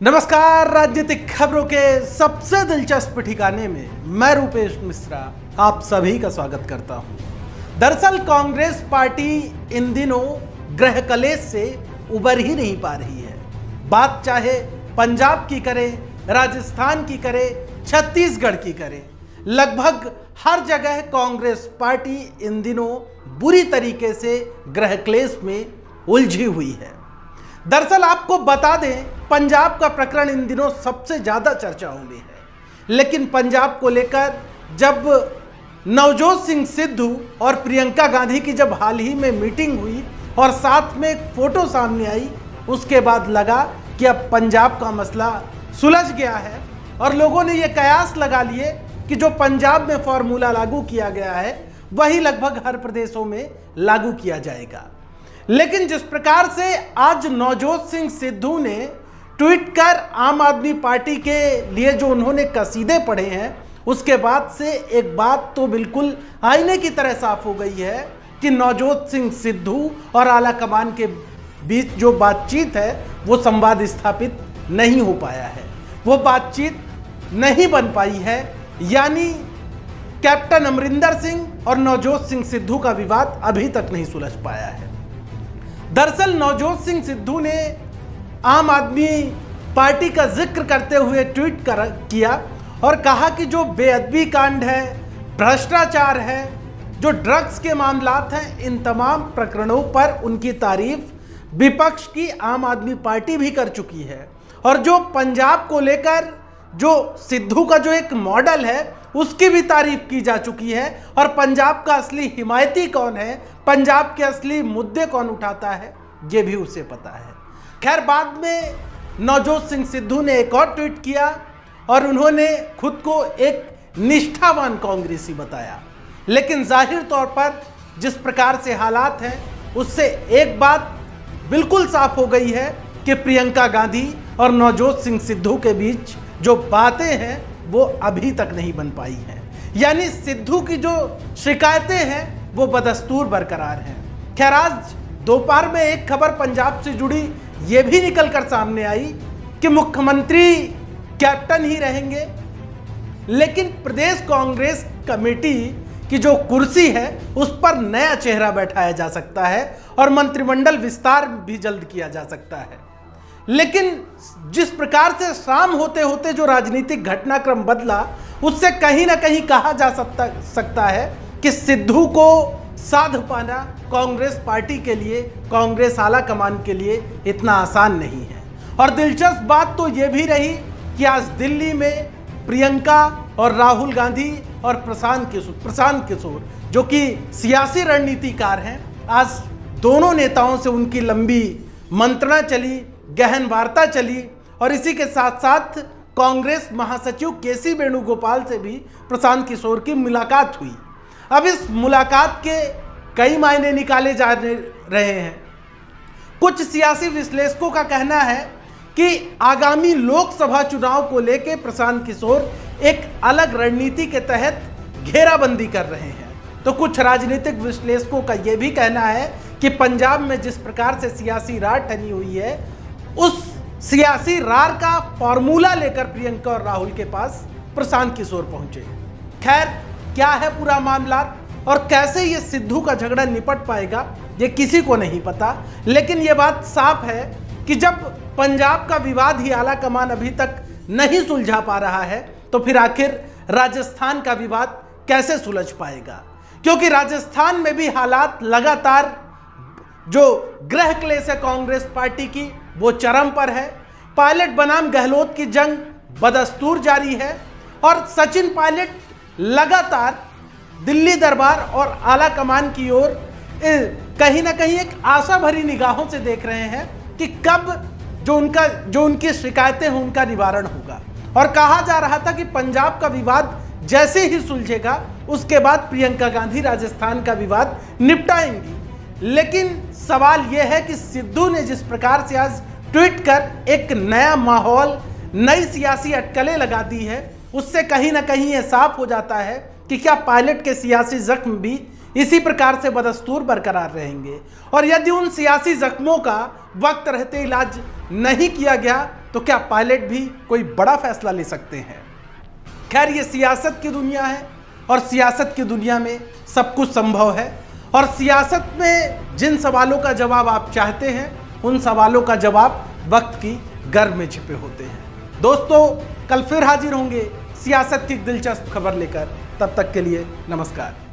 नमस्कार, राजनीतिक खबरों के सबसे दिलचस्प ठिकाने में मैं रूपेश मिश्रा, आप सभी का स्वागत करता हूँ। दरअसल कांग्रेस पार्टी इन दिनों ग्रह कलेश से उबर ही नहीं पा रही है। बात चाहे पंजाब की करे, राजस्थान की करे, छत्तीसगढ़ की करे, लगभग हर जगह कांग्रेस पार्टी इन दिनों बुरी तरीके से ग्रह क्लेश में उलझी हुई है। दरअसल आपको बता दें पंजाब का प्रकरण इन दिनों सबसे ज़्यादा चर्चाओं में है। लेकिन पंजाब को लेकर जब नवजोत सिंह सिद्धू और प्रियंका गांधी की जब हाल ही में मीटिंग हुई और साथ में एक फ़ोटो सामने आई, उसके बाद लगा कि अब पंजाब का मसला सुलझ गया है और लोगों ने ये कयास लगा लिए कि जो पंजाब में फॉर्मूला लागू किया गया है, वही लगभग हर प्रदेशों में लागू किया जाएगा। लेकिन जिस प्रकार से आज नवजोत सिंह सिद्धू ने ट्वीट कर आम आदमी पार्टी के लिए जो उन्होंने कसीदे पढ़े हैं, उसके बाद से एक बात तो बिल्कुल आईने की तरह साफ़ हो गई है कि नवजोत सिंह सिद्धू और आला कमान के बीच जो बातचीत है, वो संवाद स्थापित नहीं हो पाया है। वो बातचीत नहीं बन पाई है, यानी कैप्टन अमरिंदर सिंह और नवजोत सिंह सिद्धू का विवाद अभी तक नहीं सुलझ पाया है। दरअसल नवजोत सिंह सिद्धू ने आम आदमी पार्टी का ज़िक्र करते हुए ट्वीट कर, किया और कहा कि जो बेअदबी कांड है, भ्रष्टाचार है, जो ड्रग्स के मामलात हैं, इन तमाम प्रकरणों पर उनकी तारीफ़ विपक्ष की आम आदमी पार्टी भी कर चुकी है। और जो पंजाब को लेकर, जो सिद्धू का जो एक मॉडल है, उसकी भी तारीफ़ की जा चुकी है। और पंजाब का असली हिमायती कौन है, पंजाब के असली मुद्दे कौन उठाता है, ये भी उसे पता है। खैर, बाद में नवजोत सिंह सिद्धू ने एक और ट्वीट किया और उन्होंने खुद को एक निष्ठावान कांग्रेसी बताया। लेकिन ज़ाहिर तौर पर जिस प्रकार से हालात हैं, उससे एक बात बिल्कुल साफ़ हो गई है कि प्रियंका गांधी और नवजोत सिंह सिद्धू के बीच जो बातें हैं, वो अभी तक नहीं बन पाई हैं। यानी सिद्धू की जो शिकायतें हैं, वो बदस्तूर बरकरार हैं। खैर, आज दोपहर में एक खबर पंजाब से जुड़ी ये भी निकल कर सामने आई कि मुख्यमंत्री कैप्टन ही रहेंगे। लेकिन प्रदेश कांग्रेस कमेटी की जो कुर्सी है, उस पर नया चेहरा बैठाया जा सकता है और मंत्रिमंडल विस्तार भी जल्द किया जा सकता है। लेकिन जिस प्रकार से शाम होते होते जो राजनीतिक घटनाक्रम बदला, उससे कहीं ना कहीं कहा जा सकता सकता है कि सिद्धू को साध पाना कांग्रेस पार्टी के लिए, कांग्रेस आला कमान के लिए इतना आसान नहीं है। और दिलचस्प बात तो ये भी रही कि आज दिल्ली में प्रियंका और राहुल गांधी और प्रशांत किशोर प्रशांत किशोर, जो कि सियासी रणनीतिकार हैं, आज दोनों नेताओं से उनकी लंबी मंत्रणा चली, गहन वार्ता चली, और इसी के साथ साथ कांग्रेस महासचिव के सी वेणुगोपाल से भी प्रशांत किशोर की मुलाकात हुई। अब इस मुलाकात के कई मायने निकाले जा रहे हैं। कुछ सियासी विश्लेषकों का कहना है कि आगामी लोकसभा चुनाव को लेकर प्रशांत किशोर एक अलग रणनीति के तहत घेराबंदी कर रहे हैं। तो कुछ राजनीतिक विश्लेषकों का यह भी कहना है कि पंजाब में जिस प्रकार से सियासी रार ठनी हुई है, उस सियासी रार का फॉर्मूला लेकर प्रियंका और राहुल के पास प्रशांत किशोर पहुँचे। खैर क्या है पूरा मामला और कैसे ये सिद्धू का झगड़ा निपट पाएगा, ये किसी को नहीं पता। लेकिन ये बात साफ़ है कि जब पंजाब का विवाद ही आला कमान अभी तक नहीं सुलझा पा रहा है तो फिर आखिर राजस्थान का विवाद कैसे सुलझ पाएगा? क्योंकि राजस्थान में भी हालात लगातार जो ग्रह क्लेश है कांग्रेस पार्टी की, वो चरम पर है। पायलट बनाम गहलोत की जंग बदस्तूर जारी है और सचिन पायलट लगातार दिल्ली दरबार और आला कमान की ओर कहीं ना कहीं एक आशा भरी निगाहों से देख रहे हैं कि कब जो उनका, जो उनकी शिकायतें हैं, उनका निवारण होगा। और कहा जा रहा था कि पंजाब का विवाद जैसे ही सुलझेगा, उसके बाद प्रियंका गांधी राजस्थान का विवाद निपटाएँगी। लेकिन सवाल यह है कि सिद्धू ने जिस प्रकार से आज ट्वीट कर एक नया माहौल नई सियासी अटकलें लगा दी है। उससे कहीं ना कहीं ये साफ़ हो जाता है कि क्या पायलट के सियासी जख्म भी इसी प्रकार से बदस्तूर बरकरार रहेंगे। और यदि उन सियासी जख्मों का वक्त रहते इलाज नहीं किया गया तो क्या पायलट भी कोई बड़ा फैसला ले सकते हैं? खैर, ये सियासत की दुनिया है और सियासत की दुनिया में सब कुछ संभव है। और सियासत में जिन सवालों का जवाब आप चाहते हैं, उन सवालों का जवाब वक्त की गर्भ में छिपे होते हैं। दोस्तों, कल फिर हाजिर होंगे सियासत की दिलचस्प खबर लेकर। तब तक के लिए नमस्कार।